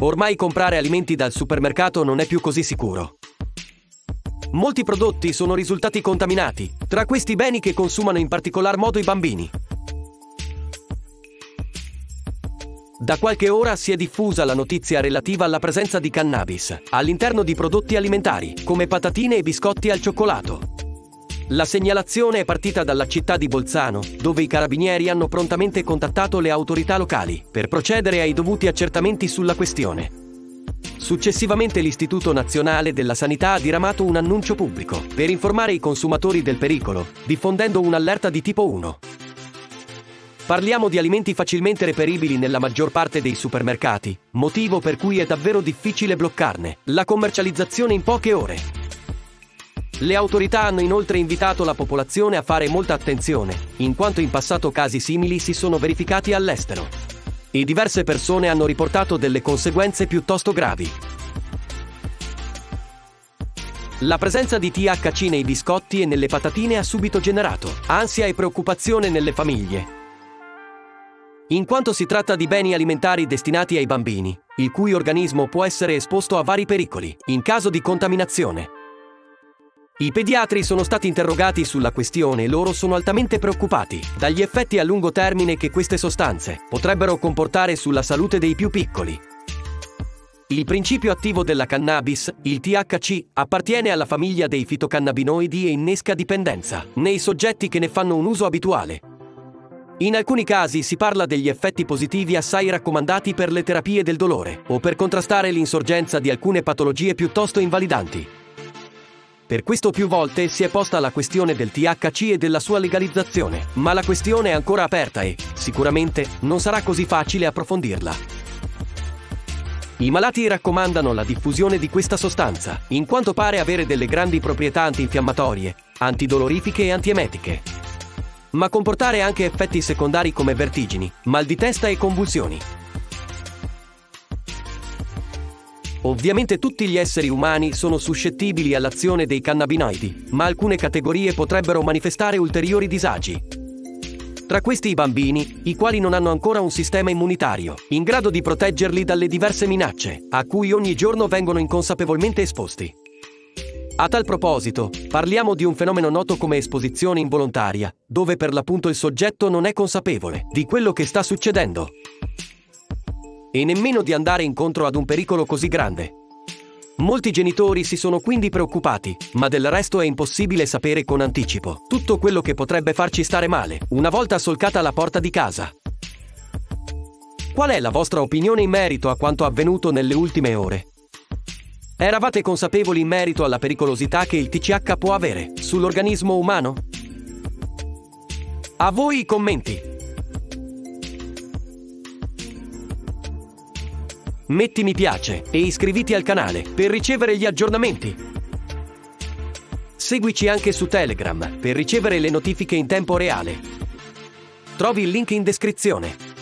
Ormai comprare alimenti dal supermercato non è più così sicuro. Molti prodotti sono risultati contaminati, tra questi beni che consumano in particolar modo i bambini. Da qualche ora si è diffusa la notizia relativa alla presenza di cannabis all'interno di prodotti alimentari, come patatine e biscotti al cioccolato. La segnalazione è partita dalla città di Bolzano, dove i carabinieri hanno prontamente contattato le autorità locali per procedere ai dovuti accertamenti sulla questione. Successivamente l'Istituto Nazionale della Sanità ha diramato un annuncio pubblico per informare i consumatori del pericolo, diffondendo un'allerta di tipo 1. Parliamo di alimenti facilmente reperibili nella maggior parte dei supermercati, motivo per cui è davvero difficile bloccarne la commercializzazione in poche ore. Le autorità hanno inoltre invitato la popolazione a fare molta attenzione, in quanto in passato casi simili si sono verificati all'estero. E diverse persone hanno riportato delle conseguenze piuttosto gravi. La presenza di THC nei biscotti e nelle patatine ha subito generato ansia e preoccupazione nelle famiglie. In quanto si tratta di beni alimentari destinati ai bambini, il cui organismo può essere esposto a vari pericoli in caso di contaminazione. I pediatri sono stati interrogati sulla questione e loro sono altamente preoccupati dagli effetti a lungo termine che queste sostanze potrebbero comportare sulla salute dei più piccoli. Il principio attivo della cannabis, il THC, appartiene alla famiglia dei fitocannabinoidi e innesca dipendenza nei soggetti che ne fanno un uso abituale. In alcuni casi si parla degli effetti positivi assai raccomandati per le terapie del dolore o per contrastare l'insorgenza di alcune patologie piuttosto invalidanti. Per questo più volte si è posta la questione del THC e della sua legalizzazione, ma la questione è ancora aperta e, sicuramente, non sarà così facile approfondirla. I malati raccomandano la diffusione di questa sostanza, in quanto pare avere delle grandi proprietà antinfiammatorie, antidolorifiche e antiemetiche. Ma comportare anche effetti secondari come vertigini, mal di testa e convulsioni. Ovviamente tutti gli esseri umani sono suscettibili all'azione dei cannabinoidi, ma alcune categorie potrebbero manifestare ulteriori disagi. Tra questi i bambini, i quali non hanno ancora un sistema immunitario, in grado di proteggerli dalle diverse minacce, a cui ogni giorno vengono inconsapevolmente esposti. A tal proposito, parliamo di un fenomeno noto come esposizione involontaria, dove per l'appunto il soggetto non è consapevole di quello che sta succedendo e nemmeno di andare incontro ad un pericolo così grande. Molti genitori si sono quindi preoccupati, ma del resto è impossibile sapere con anticipo tutto quello che potrebbe farci stare male una volta solcata la porta di casa. Qual è la vostra opinione in merito a quanto avvenuto nelle ultime ore? Eravate consapevoli in merito alla pericolosità che il TCH può avere sull'organismo umano? A voi i commenti! Metti mi piace e iscriviti al canale per ricevere gli aggiornamenti. Seguici anche su Telegram per ricevere le notifiche in tempo reale. Trovi il link in descrizione.